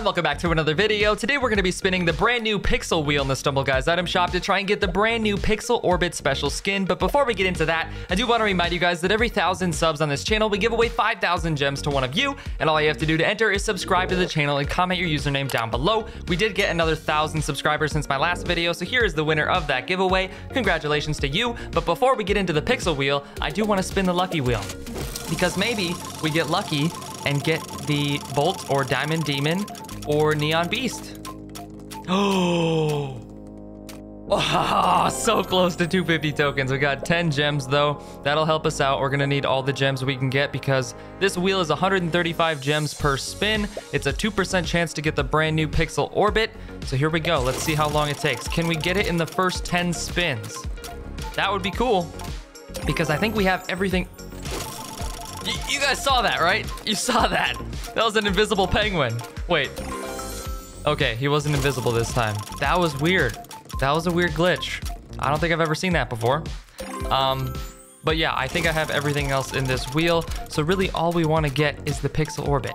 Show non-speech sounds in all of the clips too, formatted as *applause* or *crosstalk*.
everyone, welcome back to another video. Today we're going to be spinning the brand new Pixel Wheel in the Stumble Guys item shop to try and get the brand new Pixel Orbit special skin. But before we get into that, I do want to remind you guys that every thousand subs on this channel, we give away 5,000 gems to one of you. And all you have to do to enter is subscribe to the channel and comment your username down below. We did get another thousand subscribers since my last video, so here is the winner of that giveaway. Congratulations to you. But before we get into the Pixel Wheel, I do want to spin the lucky wheel because maybe we get lucky and get the Bolt or Diamond Demon or Neon Beast. *gasps* Oh, so close to 250 tokens. We got 10 gems though. That'll help us out. We're gonna need all the gems we can get because this wheel is 135 gems per spin. It's a 2% chance to get the brand new Pixel Orbit. So here we go. Let's see how long it takes. Can we get it in the first 10 spins? That would be cool because I think we have everything. Y- you guys saw that, right? You saw that. That was an invisible penguin. Wait. Okay, he wasn't invisible this time. That was weird. That was a weird glitch. I don't think I've ever seen that before. Um, but yeah, I think I have everything else in this wheel. So really all we want to get is the Pixel Orbit.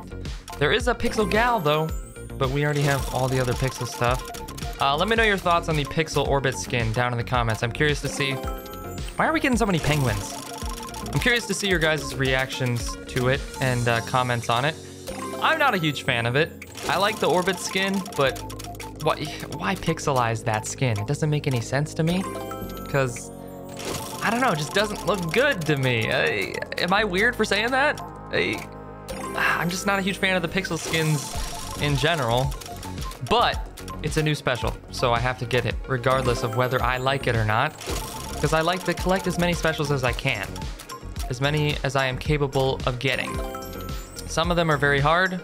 There is a Pixel Gal though, but we already have all the other Pixel stuff. Uh, let me know your thoughts on the Pixel Orbit skin down in the comments. I'm curious to see, why are we getting so many penguins? I'm curious to see your guys' reactions to it and uh, comments on it. I'm not a huge fan of it. I like the Orbit skin, but why, why pixelize that skin? It doesn't make any sense to me. Because, I don't know, it just doesn't look good to me. I, am I weird for saying that? I, ah, I'm just not a huge fan of the pixel skins in general. But, it's a new special, so I have to get it, regardless of whether I like it or not. Because I like to collect as many specials as I can. As many as I am capable of getting. Some of them are very hard,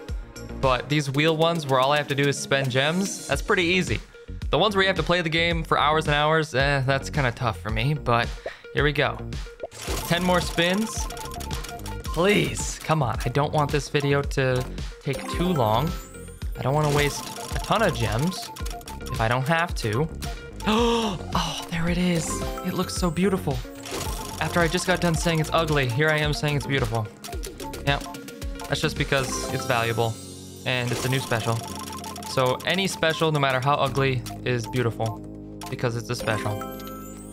but these wheel ones where all I have to do is spend gems, that's pretty easy. The ones where you have to play the game for hours and hours, eh, that's kind of tough for me, but here we go. 10 more spins. Please, come on. I don't want this video to take too long. I don't want to waste a ton of gems if I don't have to. *gasps* Oh, there it is. It looks so beautiful. After I just got done saying it's ugly, here I am saying it's beautiful. Yep, that's just because it's valuable and it's a new special. So any special, no matter how ugly, is beautiful because it's a special.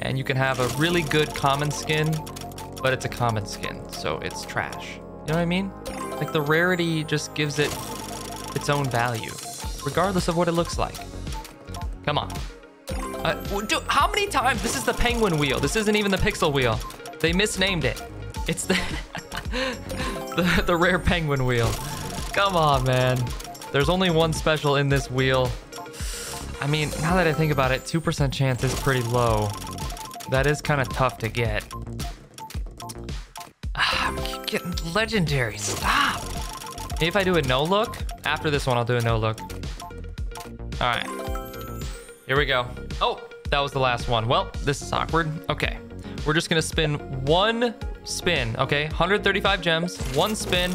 And you can have a really good common skin, but it's a common skin, so it's trash. You know what I mean? Like the rarity just gives it its own value, regardless of what it looks like. Come on. Uh, dude, how many times? This is the penguin wheel. This isn't even the pixel wheel. They misnamed it. It's the *laughs* the, the rare penguin wheel. Come on, man. There's only one special in this wheel. I mean, now that I think about it, 2% chance is pretty low. That is kind of tough to get. Ah, I keep getting legendary. Stop. If I do a no look, after this one, I'll do a no look. All right. Here we go. Oh, that was the last one. Well, this is awkward. Okay. We're just going to spin one spin, okay? 135 gems, one spin,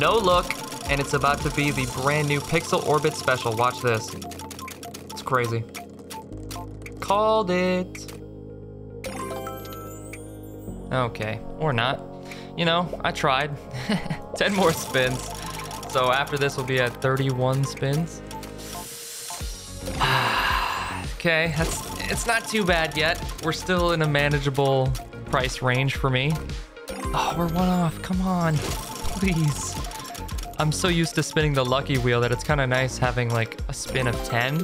no look, and it's about to be the brand new Pixel Orbit Special. Watch this. It's crazy. Called it. Okay, or not. You know, I tried. *laughs* 10 more spins. So after this we'll be at 31 spins. *sighs* okay, that's it's not too bad yet. We're still in a manageable price range for me. Oh, we're one off. Come on. Please. I'm so used to spinning the lucky wheel that it's kind of nice having like a spin of 10.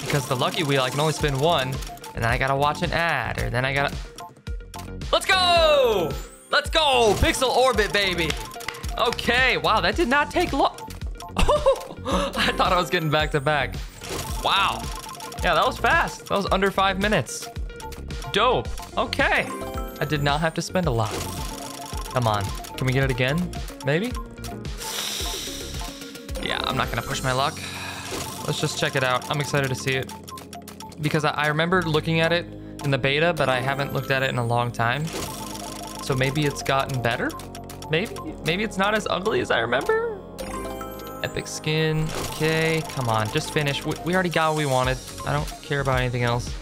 Because the lucky wheel, I can only spin one, and then I gotta watch an ad, or then I gotta... Let's go! Let's go! Pixel Orbit, baby! Okay, wow, that did not take long. *laughs* I thought I was getting back to back. Wow. Yeah, that was fast. That was under five minutes. Dope. Okay. I did not have to spend a lot. Come on. Can we get it again? Maybe? Yeah, I'm not gonna push my luck. Let's just check it out. I'm excited to see it. Because I, I remember looking at it in the beta, but I haven't looked at it in a long time. So maybe it's gotten better? Maybe? Maybe it's not as ugly as I remember? Epic skin. Okay, come on. Just finish. We, we already got what we wanted. I don't care about anything else.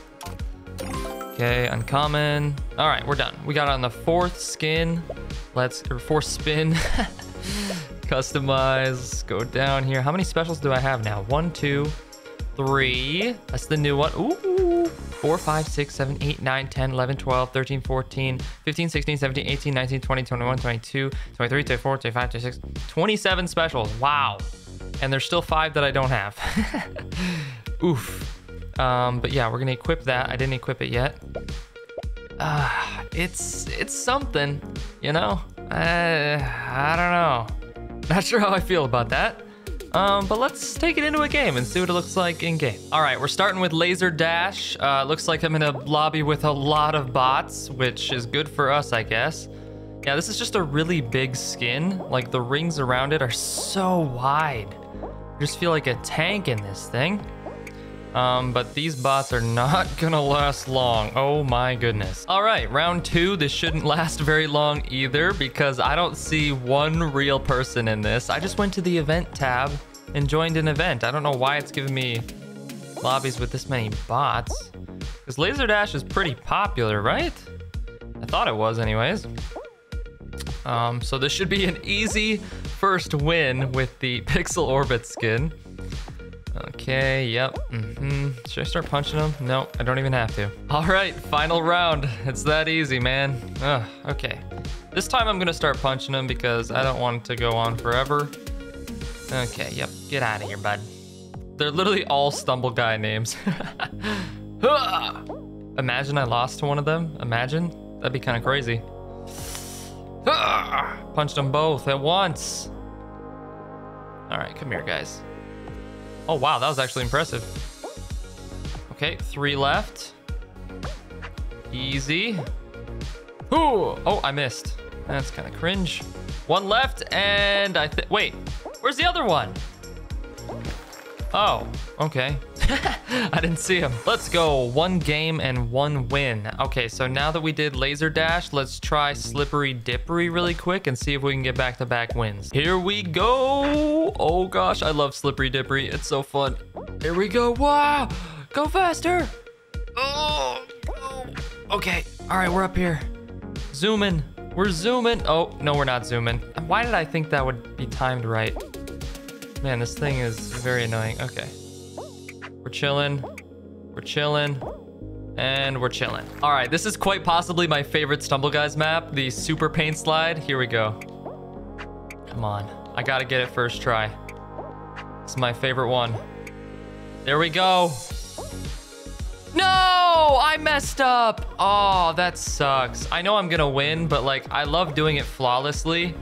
Okay, uncommon. All right, we're done. We got on the fourth skin. Let's, or fourth spin. *laughs* Customize. Go down here. How many specials do I have now? One, two, three. That's the new one. Ooh. 4, 5, 6, 7, 8, 9, 10, 11, 12, 13, 14, 15, 16, 17, 18, 19, 20, 21, 22, 23, 24, 25, 26, 27 specials. Wow. And there's still five that I don't have. *laughs* Oof. Um, but yeah, we're gonna equip that. I didn't equip it yet. Uh, it's it's something, you know. Uh, I don't know. *laughs* Not sure how I feel about that. Um, but let's take it into a game and see what it looks like in game. All right, we're starting with Laser Dash. Uh, looks like I'm in a lobby with a lot of bots, which is good for us, I guess. Yeah, this is just a really big skin. Like the rings around it are so wide. I just feel like a tank in this thing. Um, but these bots are not *laughs* gonna last long. Oh my goodness. All right, round two. This shouldn't *laughs* last very long either because I don't see one real person in this. I just went to the event tab and joined an event. I don't know why it's giving me lobbies with this many bots. Because Laser Dash is pretty popular, right? I thought it was anyways. Um, so this should be an easy first win with the *laughs* Pixel Orbit skin. Okay, yep. Mm-hmm. Should I start punching them? No, I don't even have to. All right, final round. It's that easy, man. Ugh, okay. This time I'm gonna start punching them because I don't want it to go on forever. Okay, yep. Get out of here, bud. They're literally all Stumble Guy names. *laughs* Imagine I lost to one of them. Imagine. That'd be kind of crazy. Punched them both at once. All right, come here, guys. Oh, wow, that was actually impressive. Okay, three left. Easy. Ooh, oh, I missed. That's kind of cringe. One left, and I wait, where's the other one? Oh, okay. *laughs* I didn't see him. Let's go. One game and one win. Okay, so now that we did Laser Dash, let's try Slippery Dippery really quick and see if we can get back-to-back -back wins. Here we go. Oh gosh, I love Slippery Dippery. It's so fun. Here we go. Wow. Go faster. Oh, oh. Okay. All right, we're up here. Zooming. We're zooming. Oh, no, we're not zooming. Why did I think that would be timed right? Man, this thing is very annoying. Okay. We're chilling. We're chilling. And we're chilling. All right, this is quite possibly my favorite Stumble Guys map, the Super Paint Slide. Here we go. Come on. I gotta get it first try. It's my favorite one. There we go. No, I messed up. Oh, that sucks. I know I'm gonna win, but like, I love doing it flawlessly.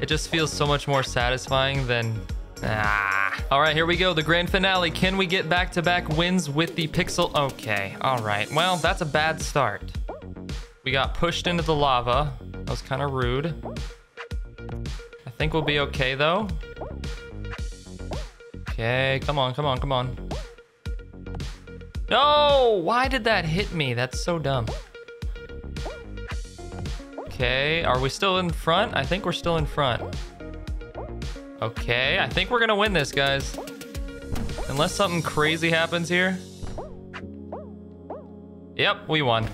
It just feels so much more satisfying than Ah. All right, here we go. The grand finale. Can we get back-to-back -back wins with the Pixel? Okay. All right. Well, that's a bad start. We got pushed into the lava. That was kind of rude. I think we'll be okay, though. Okay, come on, come on, come on. No! Why did that hit me? That's so dumb. Okay, are we still in front? I think we're still in front. Okay, I think we're gonna win this, guys. Unless something crazy happens here. Yep, we won.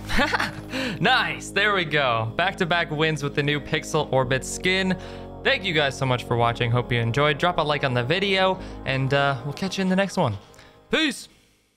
*laughs* nice, there we go. Back-to-back -back wins with the new Pixel Orbit skin. Thank you guys so much for watching. Hope you enjoyed. Drop a like on the video, and uh, we'll catch you in the next one. Peace!